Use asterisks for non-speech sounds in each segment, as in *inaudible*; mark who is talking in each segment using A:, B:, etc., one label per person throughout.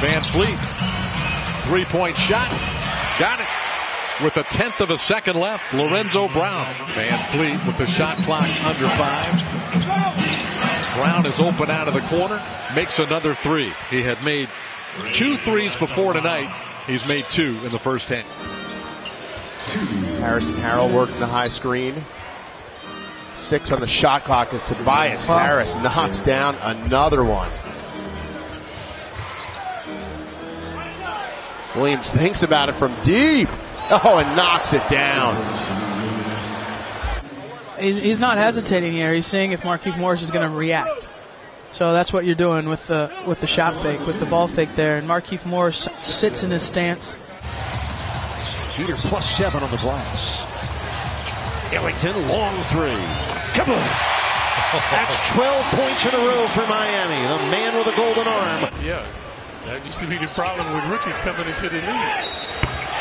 A: VanVleet. Three point shot. Got it. With a tenth of a second left, Lorenzo Brown. VanVleet with the shot clock under five. Brown is open out of the corner, makes another three. He had made two threes before tonight. He's made two in the first half.
B: Harrison Harrell working the high screen. Six on the shot clock as Tobias Harris knocks down another one. Williams thinks about it from deep. Oh, and knocks it down.
C: He's, he's not hesitating here. He's seeing if Markieff Morris is going to react. So that's what you're doing with the with the shot fake, with the ball fake there. And Markieff Morris sits in his stance.
D: Jeter plus seven on the glass. Ellington, long three. Come on. *laughs* That's 12 points in a row for Miami. The man with a golden arm.
E: Yes. That used to be the problem with rookies coming into the league.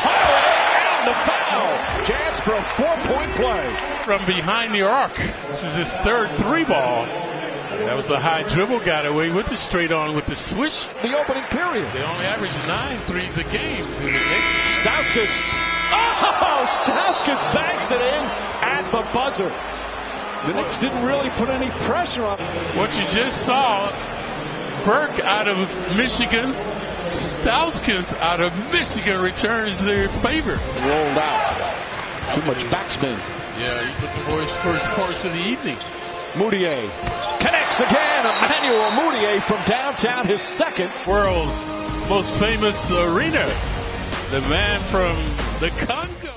D: And the foul. Chance for a four-point play.
E: From behind the arc. This is his third three ball. That was a high dribble, got away with the straight on with the switch.
D: The opening period.
E: They only average nine threes a game.
D: Oh, Stauskas. Oh, Stauskas banks it in at the buzzer. The Knicks didn't really put any pressure on.
E: What you just saw, Burke out of Michigan, Stauskas out of Michigan returns their favor.
D: Rolled out. Too much backspin.
E: Yeah, he's looking for his first course of the evening.
D: Mudiay connects again. Emmanuel Mudiay from downtown, his second.
E: World's most famous arena. The man from the Congo.